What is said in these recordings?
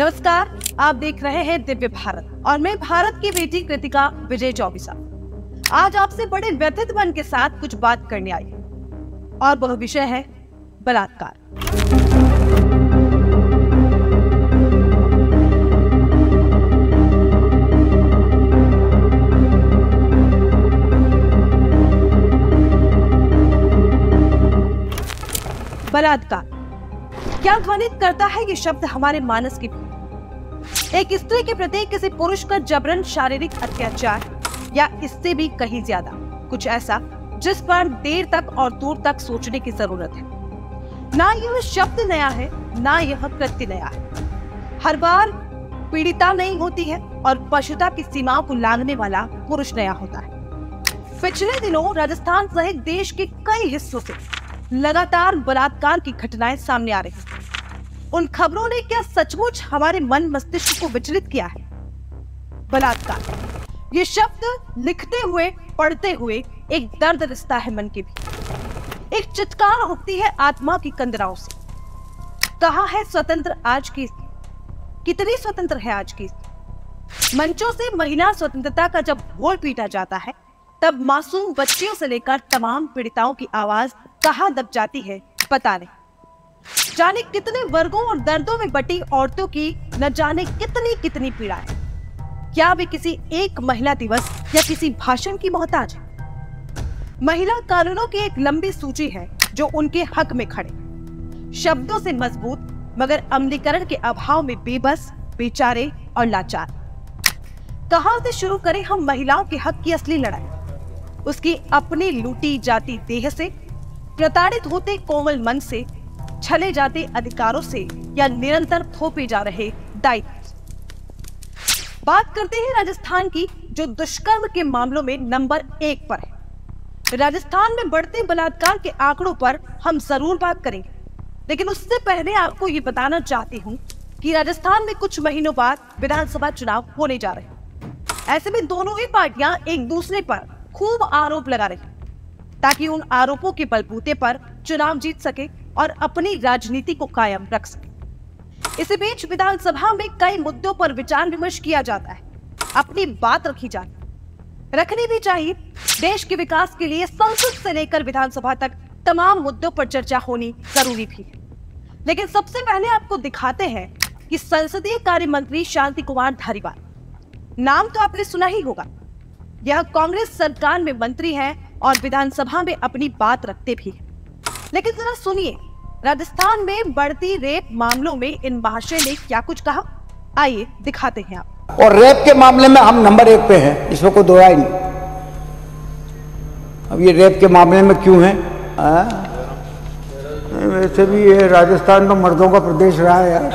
नमस्कार, आप देख रहे हैं दिव्य भारत और मैं भारत की बेटी कृतिका विजय चौबीसा। आज आपसे बड़े व्यथित मन के साथ कुछ बात करने आई। और वह विषय है बलात्कार। बलात्कार। क्या ध्वनित करता है ये शब्द हमारे मानस की एक स्त्री के प्रति किसी पुरुष का जबरन शारीरिक अत्याचार, या इससे भी कहीं ज़्यादा? कुछ ऐसा, जिस पर देर तक और दूर तक सोचने की ज़रूरत है। ना यह शब्द नया है, ना यह कृत्य नया है। हर बार पीड़िता नहीं होती है और पशुता की सीमाओं को लांघने वाला पुरुष नया होता है। पिछले दिनों राजस्थान सहित देश के कई हिस्सों से लगातार बलात्कार की घटनाएँ सामने आ रही हैं। उन खबरों ने क्या सचमुच हमारे मन मस्तिष्क को विचलित किया है? बलात्कार। ये शब्द लिखते हुए, पढ़ते हुए एक दर्द रिश्ता है मन के भी एक चित्कार उठती है आत्मा की कंदराओं से। कहा है स्वतंत्र आज की कितनी स्वतंत्र है आज की मंचों से महिला स्वतंत्रता का जब ढोल पीटा जाता है, तब मासूम बच्चियों से लेकर तमाम पीड़िताओं की आवाज़ कहाँ दब जाती है, पता नहीं। जाने कितने वर्गों और दर्दों में बटी औरतों की न जाने कितनी कितनी पीड़ा है। क्या वे किसी एक महिला दिवस या किसी भाषण की मोहताज महिला कानूनों की एक लंबी सूची है जो उनके हक में खड़े शब्दों से मज़बूत, मगर अमलीकरण के अभाव में बेबस, बेचारे और लाचार। कहाँ से शुरू करें हम महिलाओं के हक की असली लड़ाई? उसकी अपनी लूटी जाती देह से प्रताड़ित होते कोमल मन से, छले जाते अधिकारों से या निरंतर थोपे जा रहे दायित्व। बात करते हैं राजस्थान की, जो दुष्कर्म के मामलों में नंबर एक पर है। राजस्थान में बढ़ते बलात्कार के आंकड़ों पर हम ज़रूर बात करेंगे। लेकिन उससे पहले आपको ये बताना चाहती हूँ कि राजस्थान में कुछ महीनों बाद विधानसभा चुनाव होने जा रहे हैं। ऐसे में दोनों ही पार्टियाँ एक दूसरे पर खूब आरोप लगा रही ताकि उन आरोपों के बलबूते पर चुनाव जीत सके और अपनी राजनीति को कायम रख सके। इसी बीच विधानसभा में कई मुद्दों पर विचार विमर्श किया जाता है। अपनी बात रखी जाती रखनी भी चाहिए। देश के विकास के लिए संसद से लेकर विधानसभा तक तमाम मुद्दों पर चर्चा होनी ज़रूरी भी है। लेकिन सबसे पहले आपको दिखाते हैं कि संसदीय कार्य मंत्री शांति कुमार धारीवाल। नाम तो आपने सुना ही होगा। यह कांग्रेस सरकार में मंत्री है और विधानसभा में अपनी बात रखते भी हैं। लेकिन जरा सुनिए राजस्थान में बढ़ती रेप मामलों में इन महाशय ने क्या कुछ कहा? आइए दिखाते हैं आप। और रेप के मामले में हम नंबर एक पे हैं इसमें कोई दो राय नहीं। अब ये रेप के मामले में क्यों है? आ? वैसे भी ये राजस्थान तो मर्दों का प्रदेश रहा है यार।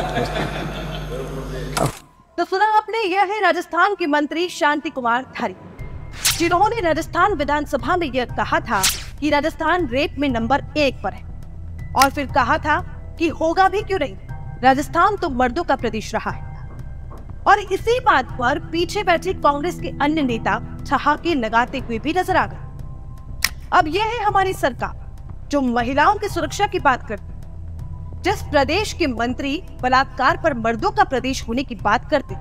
तो सुना आपने यह है राजस्थान के मंत्री शांति कुमार धारी। जिन्होंने राजस्थान विधानसभा में यह कहा था कि राजस्थान रेप में नंबर एक पर है। और फिर कहा था कि होगा भी क्यों नहीं? राजस्थान तो मर्दों का प्रदेश रहा है। और इसी बात पर पीछे बैठे कांग्रेस के अन्य नेता ठहाके लगाते हुए भी नज़र आ गए। अब यह है हमारी सरकार, जो महिलाओं की सुरक्षा की बात करती जिस प्रदेश के मंत्री बलात्कार पर मर्दों का प्रदेश होने की बात करते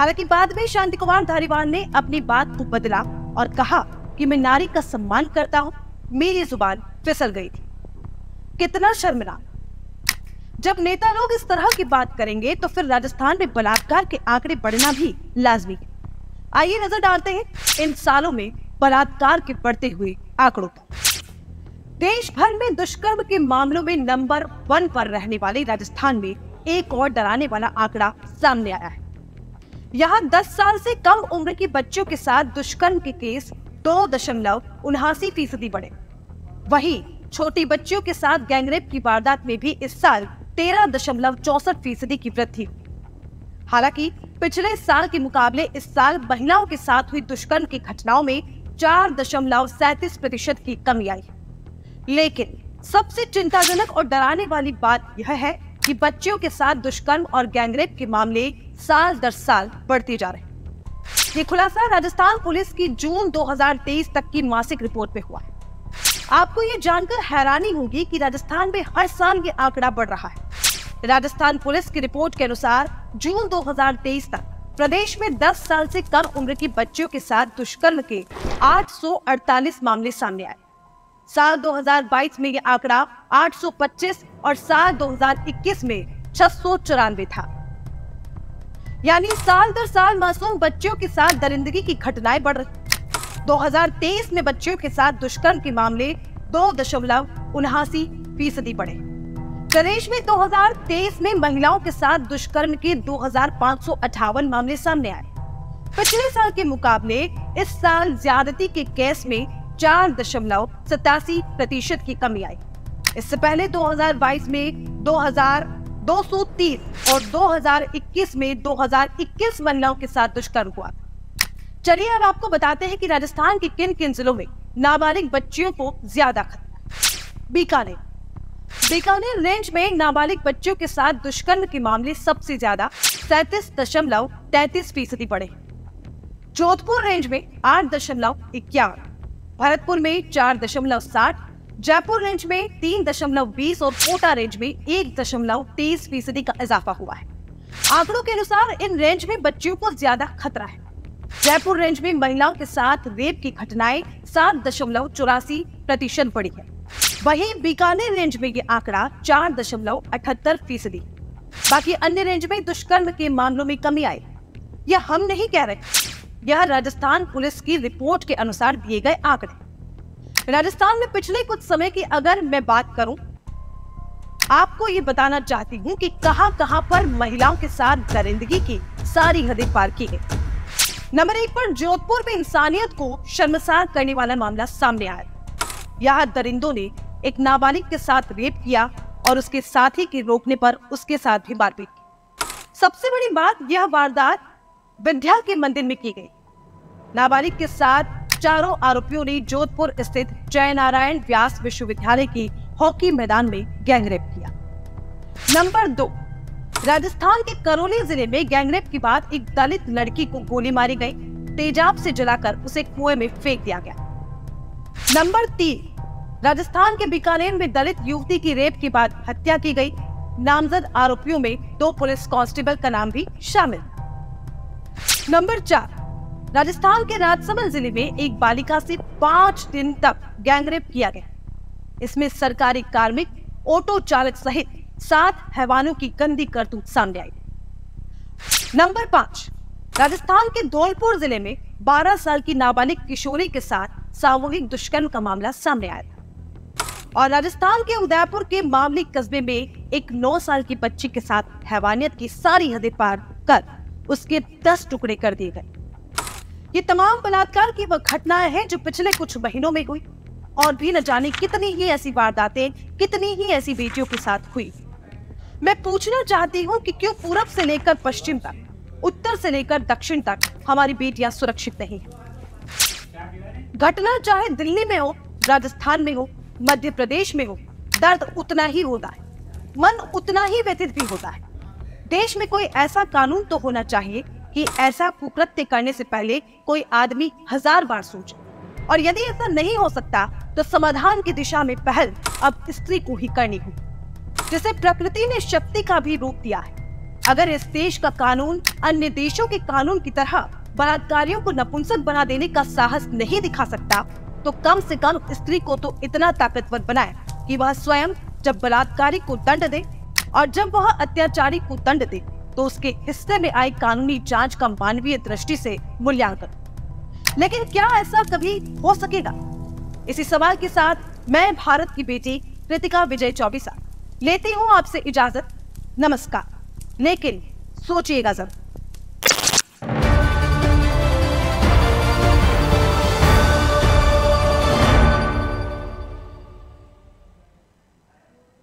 हालाँकि बाद में शांति कुमार धारीवाल ने अपनी बात को बदला और कहा कि मैं नारी का सम्मान करता हूँ, मेरी ज़ुबान फिसल गई थी। कितना शर्मनाक जब नेता लोग इस तरह की बात करेंगे तो फिर राजस्थान में बलात्कार के आंकड़े बढ़ना भी लाजमी है। आइए नज़र डालते हैं इन सालों में बलात्कार के बढ़ते हुए आंकड़ों पर। देश भर में दुष्कर्म के मामलों में नंबर वन पर रहने वाले राजस्थान में एक और डराने वाला आंकड़ा सामने आया है। यहाँ 10 साल से कम उम्र के बच्चों के साथ दुष्कर्म के केस दो दशमलव उन्हासी फ़ीसदी बढ़े। वही छोटी बच्चियों के साथ गैंगरेप की वारदात में भी इस साल तेरह दशमलव चौसठ फ़ीसदी की वृद्धि। हालाँकि पिछले साल के मुकाबले इस साल महिलाओं के साथ हुई दुष्कर्म की घटनाओं में चार दशमलव सैतीस प्रतिशत की कमी आई। लेकिन सबसे चिंताजनक और डराने वाली बात यह है कि बच्चियों के साथ दुष्कर्म और गैंगरेप के मामले साल दर साल बढ़ते जा रहे हैं। ये खुलासा राजस्थान पुलिस की जून 2023 तक की मासिक रिपोर्ट में हुआ है। आपको ये जानकर हैरानी होगी कि राजस्थान में हर साल ये आंकड़ा बढ़ रहा है। राजस्थान पुलिस की रिपोर्ट के अनुसार जून 2023 तक प्रदेश में 10 साल से कम उम्र की बच्चियों के साथ दुष्कर्म के 848 मामले सामने आए। साल 2022 में यह आंकड़ा 825 और साल 2021 में छह सौ चौरानवे था। यानी साल दर साल मासूम बच्चों के साथ दरिंदगी की घटनाएँ बढ़ रही। 2023 में बच्चों के साथ दुष्कर्म के मामले दो दशमलव उनहासी फ़ीसदी बढ़े। प्रदेश में 2023 में महिलाओं के साथ दुष्कर्म के दो हज़ार पाँच सौ अठावन मामले सामने आए। पिछले साल के मुकाबले इस साल ज्यादती के केस में चार दशमलव सतासी प्रतिशत की कमी आई। इससे पहले 2022 में 2230 और 2021 में 2021 महिलाओं के साथ दुष्कर्म हुआ। चलिए अब आपको बताते हैं कि राजस्थान के किन किन जिलों में नाबालिग बच्चियों को ज़्यादा खतरा बीकानेर। बीकानेर रेंज में नाबालिग बच्चों के साथ दुष्कर्म के मामले सबसे ज़्यादा सैतीस दशमलव तैतीस फ़ीसदी बढ़े जोधपुर रेंज में आठ दशमलव इक्यावन, भरतपुर में चार दशमलव साठ जयपुर रेंज में तीन दशमलव बीस और कोटा रेंज में एक दशमलव तेईस फ़ीसदी का इजाफा हुआ है। आंकड़ों के अनुसार इन रेंज में बच्चियों को ज़्यादा खतरा है। जयपुर रेंज में महिलाओं के साथ रेप की घटनाएँ सात दशमलव चौरासी प्रतिशत बढ़ी है। वहीं बीकानेर रेंज में ये आंकड़ा चार दशमलव अठहत्तर फ़ीसदी। बाकी अन्य रेंज में दुष्कर्म के मामलों में कमी आई यह हम नहीं कह रहे। यह राजस्थान पुलिस की रिपोर्ट के अनुसार दिए गए आंकड़े राजस्थान में पिछले कुछ समय की अगर मैं बात करूँ, आपको ये बताना चाहती हूँ कि कहाँ कहाँ पर महिलाओं के साथ दरिंदगी की सारी हदें पार की गई। नंबर एक पर जोधपुर में इंसानियत को शर्मसार करने वाला मामला सामने आया। यहाँ दरिंदों ने एक नाबालिग के साथ रेप किया और उसके साथी के रोकने पर उसके साथ भी मारपीट की। सबसे बड़ी बात यह वारदात विद्या के मंदिर में की गई। नाबालिग के साथ चारों आरोपियों ने जोधपुर स्थित जय नारायण व्यास विश्वविद्यालय की हॉकी मैदान में गैंगरेप किया। नंबर दो, राजस्थान के करौली ज़िले में गैंगरेप के बाद एक दलित लड़की को गोली मारी गई, तेजाब से जलाकर उसे कुएँ में फेंक दिया गया। नंबर तीन, राजस्थान के बीकानेर में दलित युवती की रेप के बाद हत्या की गई, नामजद आरोपियों में दो पुलिस कांस्टेबल का नाम भी शामिल। नंबर चार राजस्थान के राजसमंद ज़िले में एक बालिका से पाँच दिन तक गैंगरेप किया गया। इसमें सरकारी कार्मिक, ऑटो चालक सहित सात हैवानों की गंदी करतूत सामने आई। नंबर पाँच, राजस्थान के धौलपुर ज़िले में 12 साल की नाबालिग किशोरी के साथ सामूहिक दुष्कर्म का मामला सामने आया था। और राजस्थान के उदयपुर के मामली कस्बे में एक 9 साल की बच्ची के साथ हैवानियत की सारी हदें पार कर उसके 10 टुकड़े कर दिए गए। ये तमाम बलात्कार की वह घटनाएँ हैं जो पिछले कुछ महीनों में हुई। और भी न जाने कितनी ही ऐसी वारदातें, कितनी ही ऐसी बेटियों के साथ हुई। मैं पूछना चाहती हूँ कि क्यों पूरब से लेकर पश्चिम तक, उत्तर से लेकर दक्षिण तक हमारी बेटियाँ सुरक्षित नहीं है। घटना चाहे दिल्ली में हो, राजस्थान में हो, मध्य प्रदेश में हो, दर्द उतना ही होता है। मन उतना ही व्यतीत भी होता है। देश में कोई ऐसा कानून तो होना चाहिए कि ऐसा कुकृत्य करने से पहले कोई आदमी हज़ार बार सोचे। और यदि ऐसा नहीं हो सकता तो समाधान की दिशा में पहल अब स्त्री को ही करनी होगी। जिसे प्रकृति ने शक्ति का भी रूप दिया है। अगर इस देश का कानून अन्य देशों के कानून की तरह बलात्कारियों को नपुंसक बना देने का साहस नहीं दिखा सकता तो कम से कम स्त्री को तो इतना ताकतवर बनाए कि वह स्वयं जब बलात्कारी को दंड दे और जब वह अत्याचारी को दंड दे तो उसके हिस्से में आई कानूनी जाँच का मानवीय दृष्टि से मूल्यांकन। लेकिन क्या ऐसा कभी हो सकेगा? इसी सवाल के साथ मैं भारत की बेटी कृतिका विजय चौबीसा लेती हूँ आपसे इजाज़त। नमस्कार। लेकिन सोचिएगा जब